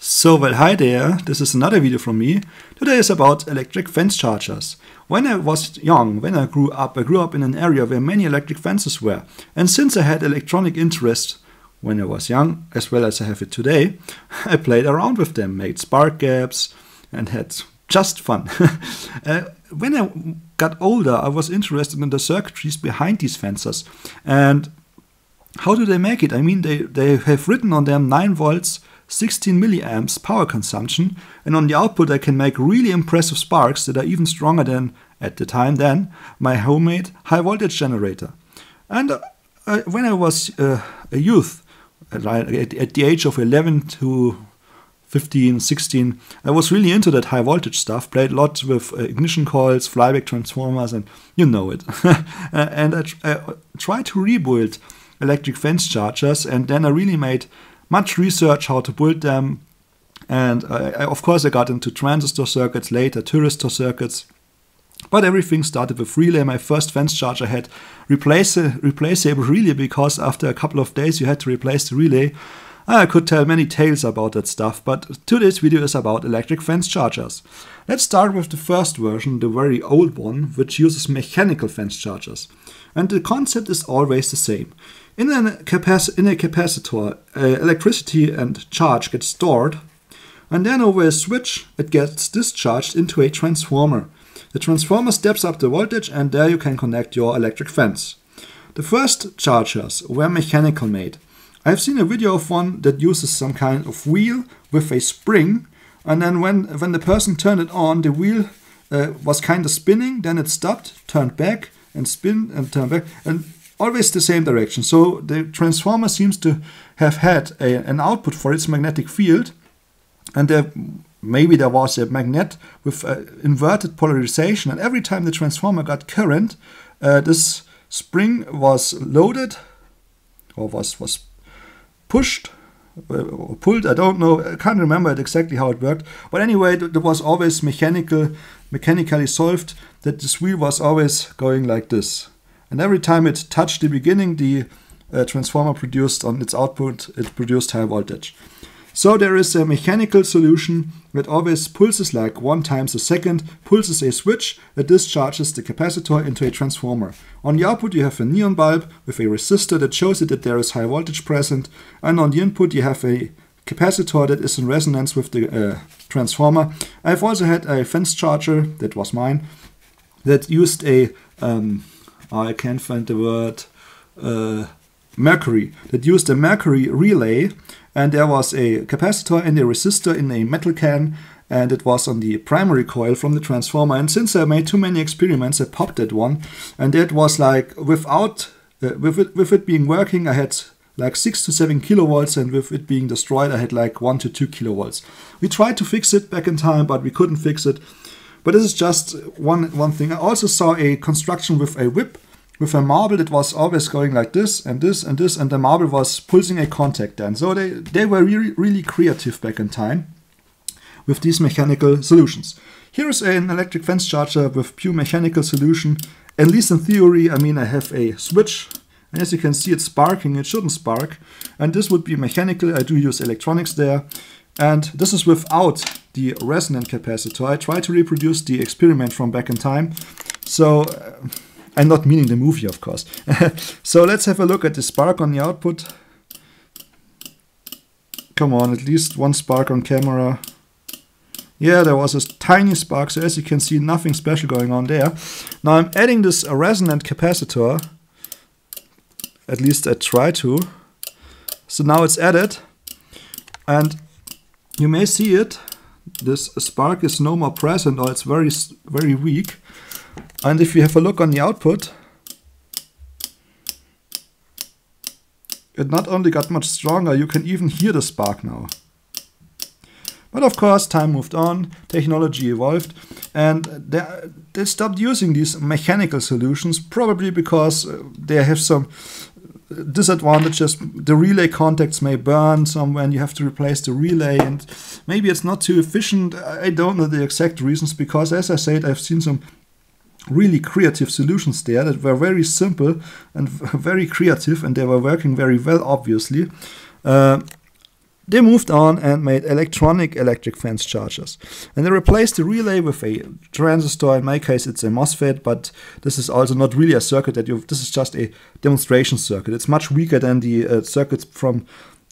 So, well, hi there, this is another video from me. Today is about electric fence chargers. When I was young, when I grew up, I grew up in an area where many electric fences were. And since I had electronic interest when I was young, as well as I have it today, I played around with them, made spark gaps, and had just fun. uh, when I got older, I was interested in the circuitries behind these fences. And how do they make it? I mean, they, they have written on them 9 volts 16 milliamps power consumption, and on the output I can make really impressive sparks that are even stronger than, at the time then, my homemade high voltage generator. And uh, when I was uh, a youth, at, at, the age of 11 to 15, 16, I was really into that high voltage stuff, played a lot with uh, ignition coils, flyback transformers, and you know it. and I, I tried to rebuild electric fence chargers, and then I really made much research how to build them. And I, I, of course, I got into transistor circuits later, thyristor circuits. But everything started with relay. My first fence charger had replace, replaceable relay because after a couple of days you had to replace the relay. I could tell many tales about that stuff, but today's video is about electric fence chargers. Let's start with the first version, the very old one, which uses mechanical fence chargers. And the concept is always the same. In, an capac in a capacitor, uh, electricity and charge get stored, and then over a switch it gets discharged into a transformer. The transformer steps up the voltage and there you can connect your electric fence. The first chargers were mechanical made. I've seen a video of one that uses some kind of wheel with a spring and then when, when the person turned it on the wheel uh, was kind of spinning, then it stopped, turned back and spin and turned back and always the same direction. So the transformer seems to have had a, an output for its magnetic field, and there, maybe there was a magnet with uh, inverted polarization, and every time the transformer got current, uh, this spring was loaded or was was pushed uh, or pulled. I don't know. I can't remember exactly how it worked. But anyway, it was always mechanical, mechanically solved that this wheel was always going like this. And every time it touched the beginning, the uh, transformer produced on its output, it produced high voltage. So there is a mechanical solution that always pulses like one times a second, pulses a switch that discharges the capacitor into a transformer. On the output you have a neon bulb with a resistor that shows it that there is high voltage present, and on the input you have a capacitor that is in resonance with the uh, transformer. I've also had a fence charger, that was mine, that used a um, I can't find the word, uh, mercury, that used a mercury relay and there was a capacitor and a resistor in a metal can and it was on the primary coil from the transformer and since I made too many experiments I popped that one and that was like without uh, with it with it being working I had like 6 to 7 kilovolts and with it being destroyed I had like 1 to 2 kilovolts. We tried to fix it back in time but we couldn't fix it but this is just one, one thing. I also saw a construction with a whip, with a marble that was always going like this and this and this, and the marble was pulsing a contact then. So they, they were really, really creative back in time with these mechanical solutions. Here is an electric fence charger with pure mechanical solution. At least in theory, I mean, I have a switch. And as you can see, it's sparking. It shouldn't spark. And this would be mechanical. I do use electronics there. And this is without the resonant capacitor. I try to reproduce the experiment from back in time. So, uh, I'm not meaning the movie, of course. so let's have a look at the spark on the output. Come on, at least one spark on camera. Yeah, there was a tiny spark, so as you can see, nothing special going on there. Now I'm adding this resonant capacitor. At least I try to. So now it's added. And you may see it. This spark is no more present or it's very, very weak. And if you have a look on the output, it not only got much stronger, you can even hear the spark now. But of course, time moved on, technology evolved, and they, they stopped using these mechanical solutions, probably because uh, they have some disadvantages. The relay contacts may burn somewhere and you have to replace the relay and maybe it's not too efficient. I don't know the exact reasons because as I said, I've seen some really creative solutions there that were very simple and very creative and they were working very well obviously. Uh, they moved on and made electronic electric fence chargers. And they replaced the relay with a transistor. In my case, it's a MOSFET, but this is also not really a circuit that you this is just a demonstration circuit. It's much weaker than the uh, circuits from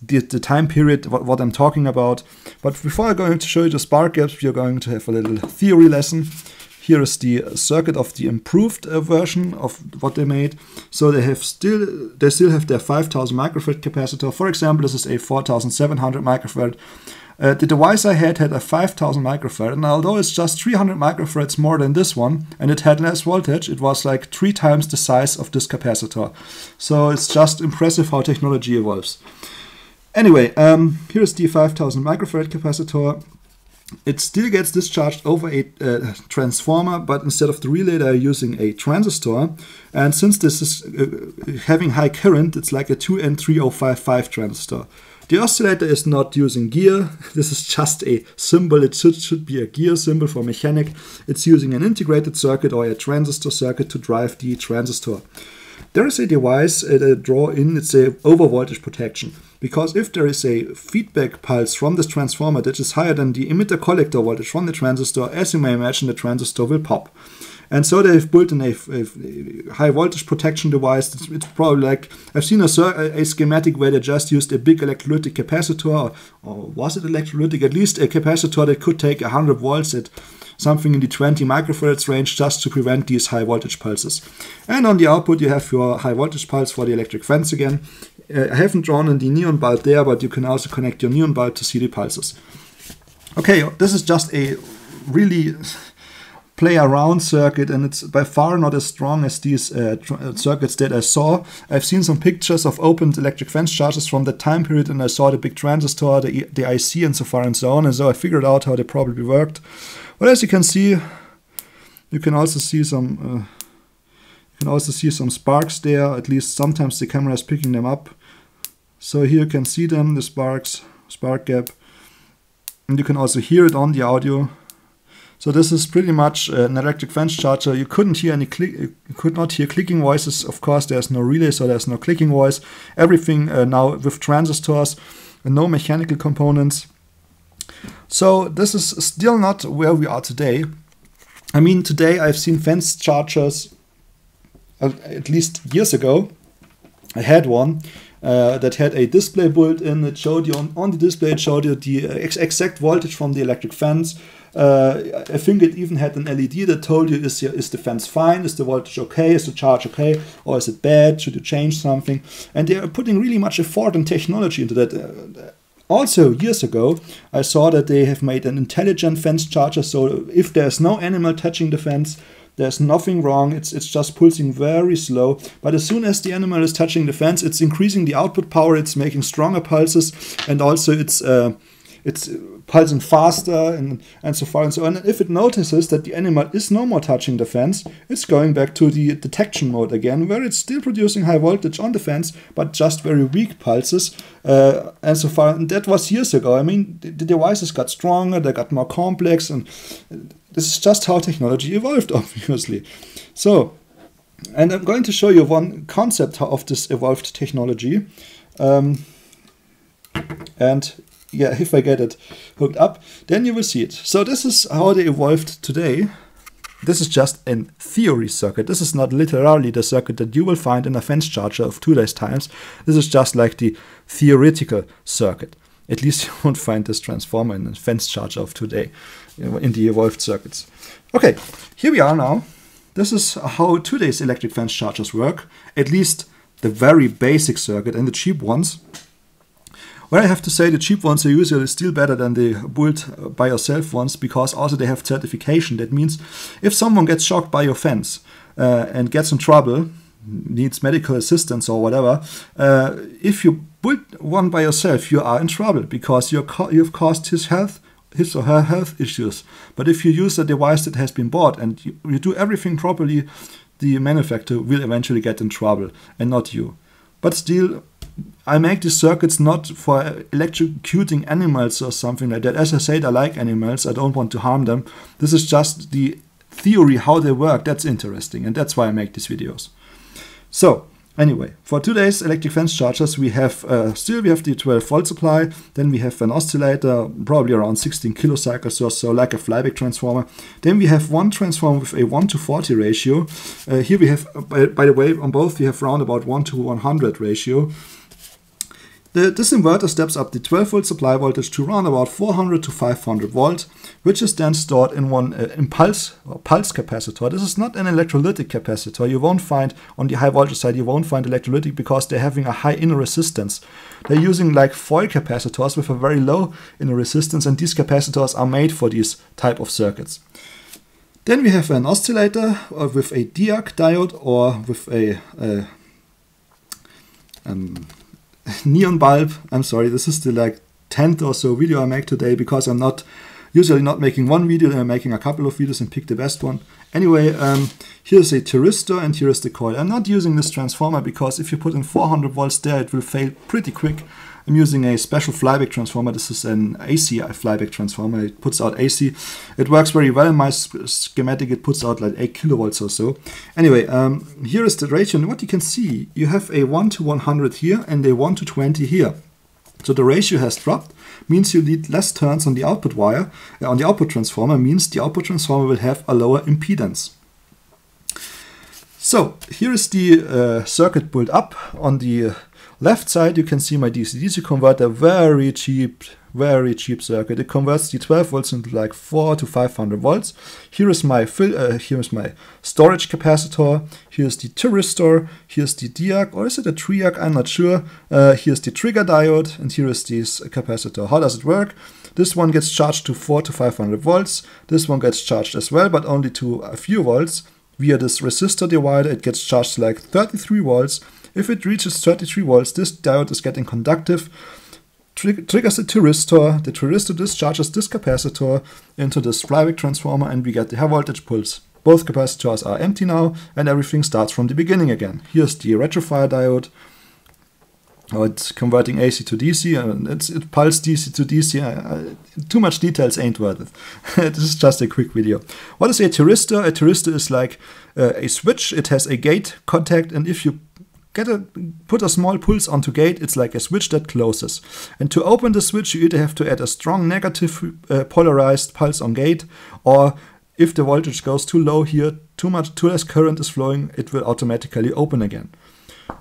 the, the time period, what, what, I'm talking about. But before I'm going to show you the spark gaps, we're going to have a little theory lesson. Here is the circuit of the improved uh, version of what they made. So they have still they still have their 5000 microfarad capacitor. For example, this is a 4700 microfarad. Uh, the device I had had a 5000 microfarad, and although it's just 300 microfarads more than this one, and it had less voltage, it was like three times the size of this capacitor. So it's just impressive how technology evolves. Anyway, um, here's the 5000 microfarad capacitor it still gets discharged over a uh, transformer, but instead of the relay, they're using a transistor. And since this is uh, having high current, it's like a 2N3055 transistor. The oscillator is not using gear. This is just a symbol. It should, should be a gear symbol for mechanic. It's using an integrated circuit or a transistor circuit to drive the transistor. There is a device, a draw in, it's a overvoltage protection. Because if there is a feedback pulse from this transformer that is higher than the emitter collector voltage from the transistor, as you may imagine, the transistor will pop. And so they've built in a, a, high voltage protection device. It's, it's, probably like I've seen a, a, schematic where they just used a big electrolytic capacitor, or, or was it electrolytic? At least a capacitor that could take 100 volts at something in the 20 microfarads range just to prevent these high voltage pulses. And on the output you have your high voltage pulse for the electric fence again. Uh, I haven't drawn in the neon bulb there, but you can also connect your neon bulb to see the pulses. Okay, this is just a really play around circuit and it's by far not as strong as these uh, uh, circuits that I saw. I've seen some pictures of opened electric fence charges from that time period and I saw the big transistor, the, the IC and so far and so on and so I figured out how they probably worked. But as you can see, you can also see some uh, you can also see some sparks there. At least sometimes the camera is picking them up. So here you can see them, the sparks, spark gap. And you can also hear it on the audio. So this is pretty much uh, an electric fence charger. You couldn't hear any click, you could not hear clicking voices. Of course, there's no relay, so there's no clicking voice. Everything uh, now with transistors and no mechanical components. So this is still not where we are today. I mean, today I've seen fence chargers, uh, at least years ago. I had one uh, that had a display built in. It showed you on, on the display, it showed you the ex exact voltage from the electric fence. Uh, I think it even had an LED that told you is, is the fence fine, is the voltage okay, is the charge okay, or is it bad, should you change something? And they are putting really much effort and technology into that. Uh, also, years ago, I saw that they have made an intelligent fence charger. So if there's no animal touching the fence, there's nothing wrong. It's, it's just pulsing very slow. But as soon as the animal is touching the fence, it's increasing the output power. It's making stronger pulses. And also it's uh, it's pulsing faster and, and so far and so on. And if it notices that the animal is no more touching the fence, it's going back to the detection mode again, where it's still producing high voltage on the fence, but just very weak pulses uh, and so far. And that was years ago. I mean, the, the devices got stronger, they got more complex, and this is just how technology evolved, obviously. So, and I'm going to show you one concept of this evolved technology. Um, and yeah, if I get it hooked up, then you will see it. So this is how they evolved today. This is just a theory circuit. This is not literally the circuit that you will find in a fence charger of today's times. This is just like the theoretical circuit. At least you won't find this transformer in a fence charger of today in the evolved circuits. Okay, here we are now. This is how today's electric fence chargers work, at least the very basic circuit and the cheap ones. Well, I have to say the cheap ones are usually still better than the built by yourself ones because also they have certification. That means if someone gets shocked by your fence uh, and gets in trouble, needs medical assistance or whatever, uh, if you build one by yourself, you are in trouble because you're you've caused his health his or her health issues. But if you use a device that has been bought and you, you do everything properly, the manufacturer will eventually get in trouble and not you. But still, I make these circuits not for electrocuting animals or something like that. As I said, I like animals. I don't want to harm them. This is just the theory how they work. That's interesting, and that's why I make these videos. So Anyway, for today's electric fence chargers, we have uh, still we have the 12 volt supply. Then we have an oscillator, probably around 16 kilocycles or so, like a flyback transformer. Then we have one transformer with a 1 to 40 ratio. Uh, here we have, by, by, the way, on both we have round about 1 to 100 ratio. The, this inverter steps up the 12 volt supply voltage to around about 400 to 500 volt, which is then stored in one uh, impulse or pulse capacitor. This is not an electrolytic capacitor. You won't find on the high voltage side, you won't find electrolytic because they're having a high inner resistance. They're using like foil capacitors with a very low inner resistance, and these capacitors are made for these type of circuits. Then we have an oscillator uh, with a Diac diode or with a, a um, neon bulb. I'm sorry, this is the like 10th or so video I make today because I'm not usually not making one video, I'm making a couple of videos and pick the best one. Anyway, um, here's a thyristor and here's the coil. I'm not using this transformer because if you put in 400 volts there, it will fail pretty quick. I'm using a special flyback transformer. This is an AC flyback transformer. It puts out AC. It works very well in my schematic. It puts out like 8 kilovolts or so. Anyway, um, here is the ratio. And what you can see, you have a 1 to 100 here and a 1 to 20 here. So the ratio has dropped, means you need less turns on the output wire, uh, on the output transformer, means the output transformer will have a lower impedance. So here is the uh, circuit built up on the Left side, you can see my DC-DC converter, very cheap, very cheap circuit. It converts the 12 volts into like 4 to 500 volts. Here is my uh, here is my storage capacitor. Here's the thyristor. Here's the diac, or is it a triac? I'm not sure. Uh, here's the trigger diode, and here is this capacitor. How does it work? This one gets charged to 4 to 500 volts. This one gets charged as well, but only to a few volts. Via this resistor divider, it gets charged like 33 volts if it reaches 33 volts, this diode is getting conductive, triggers the thyristor, the thyristor discharges this capacitor into this flyback transformer and we get the high voltage pulse. Both capacitors are empty now and everything starts from the beginning again. Here's the rectifier diode. Oh, it's converting AC to DC and it's it pulse DC to DC. Uh, too much details ain't worth it. this is just a quick video. What is a thyristor? A thyristor is like uh, a switch. It has a gate contact and if you get a put a small pulse onto gate, it's like a switch that closes. And to open the switch, you either have to add a strong negative uh, polarized pulse on gate, or if the voltage goes too low here, too much, too less current is flowing, it will automatically open again.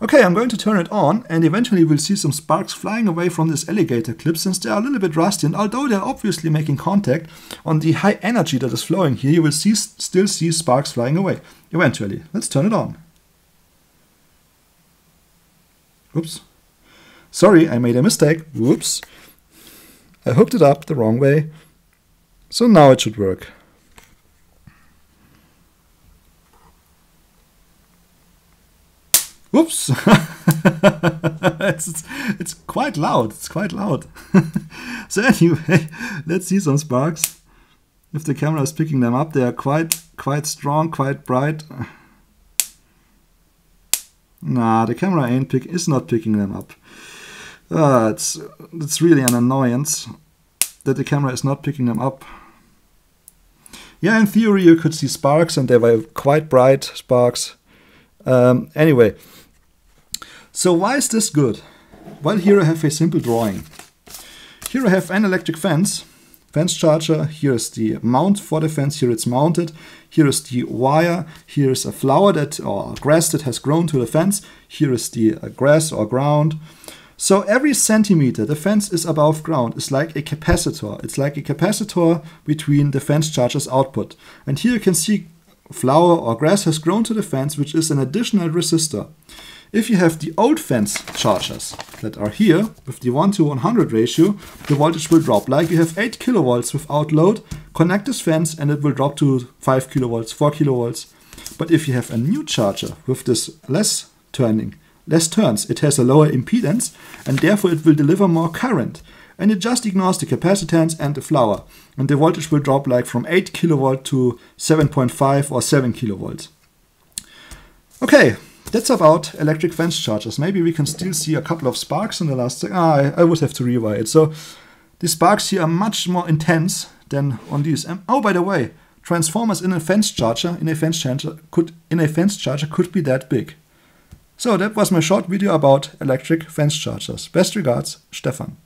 Okay, I'm going to turn it on and eventually we'll see some sparks flying away from this alligator clip since they are a little bit rusty and although they're obviously making contact on the high energy that is flowing here, you will see, still see sparks flying away eventually. Let's turn it on. Oops. Sorry, I made a mistake. Whoops. I hooked it up the wrong way. So now it should work. Whoops! it's, it's quite loud. It's quite loud. so anyway, let's see some sparks. If the camera is picking them up, they are quite quite strong, quite bright. Nah, the camera ain't pick is not picking them up. Uh, it's it's really an annoyance that the camera is not picking them up. Yeah, in theory you could see sparks and they were quite bright sparks. Um, anyway, so why is this good? Well, here I have a simple drawing. Here I have an electric fence fence charger. Here is the mount for the fence. Here it's mounted. Here is the wire. Here is a flower that or grass that has grown to the fence. Here is the uh, grass or ground. So every centimeter the fence is above ground is like a capacitor. It's like a capacitor between the fence charger's output. And here you can see flower or grass has grown to the fence, which is an additional resistor. If you have the old fence chargers that are here with the 1 to 100 ratio, the voltage will drop. Like you have 8 kilovolts without load, connect this fence and it will drop to 5 kilovolts, 4 kilovolts. But if you have a new charger with this less turning, less turns, it has a lower impedance and therefore it will deliver more current. And it just ignores the capacitance and the flower. And the voltage will drop like from 8 kilovolt to 7.5 or 7 kilovolts. Okay, that's about electric fence chargers. Maybe we can still see a couple of sparks in the last second. Ah, I, I would have to rewire it. So the sparks here are much more intense than on these. And, oh, by the way, transformers in a fence charger, in a fence charger, could in a fence charger could be that big. So that was my short video about electric fence chargers. Best regards, Stefan.